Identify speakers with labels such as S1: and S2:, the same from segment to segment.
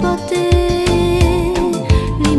S1: pote li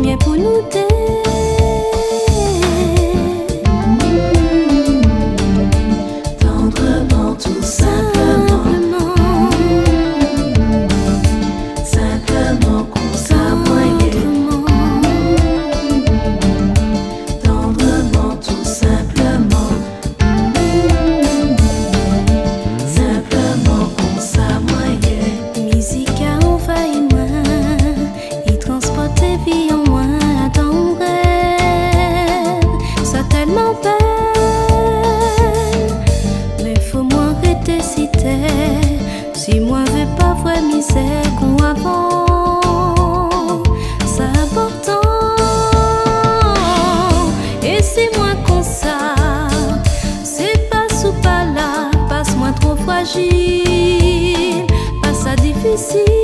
S1: agir, passa difícil.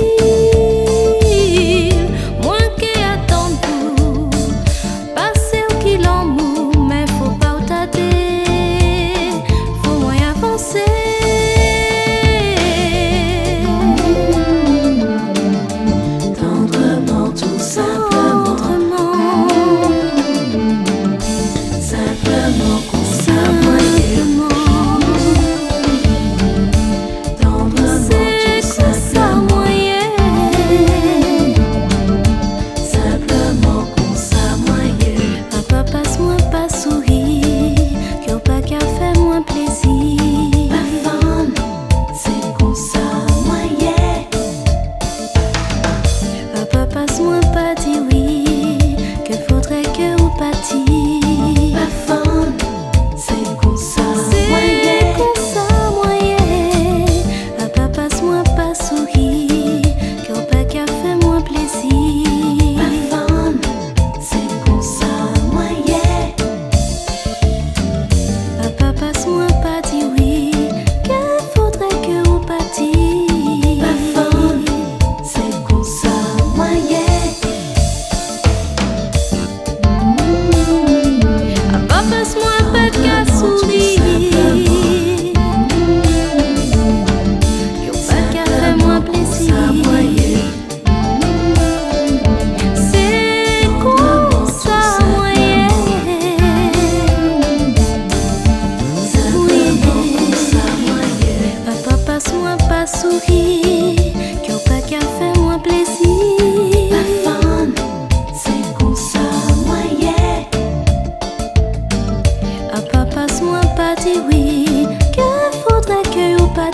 S2: Ma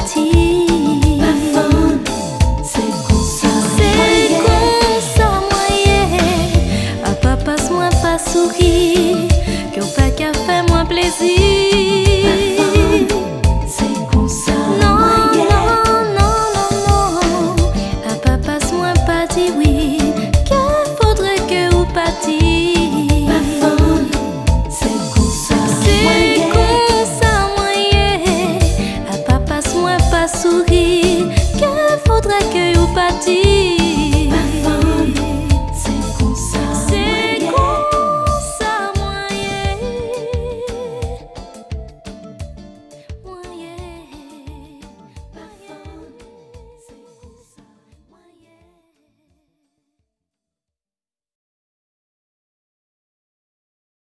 S2: c'est
S1: comme ça,
S2: c'est
S1: comme ça,
S2: moi.
S1: Papa, passe-moi, pas sourire. Quand fait qu'à fait moins plaisir.